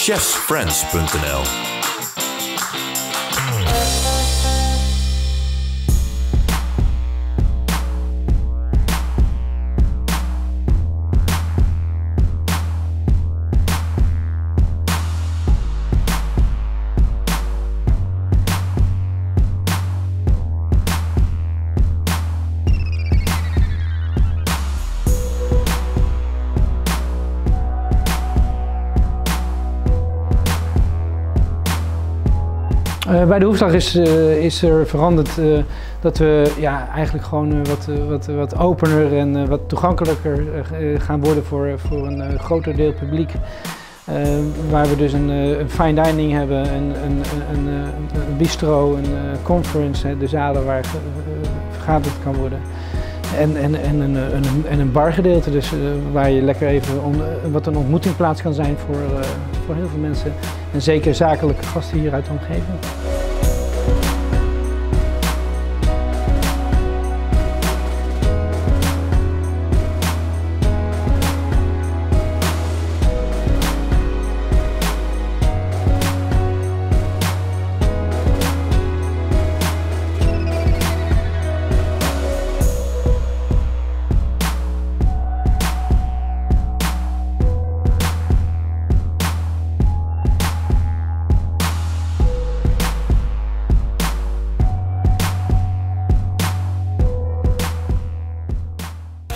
chefsfriends.nl. Uh, bij de hoefslag is, uh, is er veranderd uh, dat we ja, eigenlijk gewoon wat, wat, wat opener en wat toegankelijker gaan worden voor, voor een groter deel publiek. waar we dus een, een fine dining hebben, een, een, een, een bistro, een conference, de zalen waar vergaderd kan worden. En, en, en, een, een, en een bargedeelte, dus waar je lekker even on, wat een ontmoetingplaats kan zijn voor, voor heel veel mensen. En zeker zakelijke gasten hier uit de omgeving.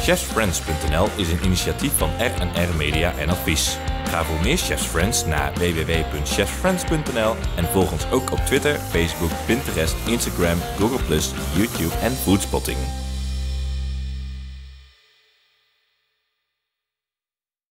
Chefsfriends.nl is een initiatief van R&R Media en Advies. Ga voor meer Chefs Friends naar www.chefsfriends.nl en volg ons ook op Twitter, Facebook, Pinterest, Instagram, Google+, YouTube en Foodspotting.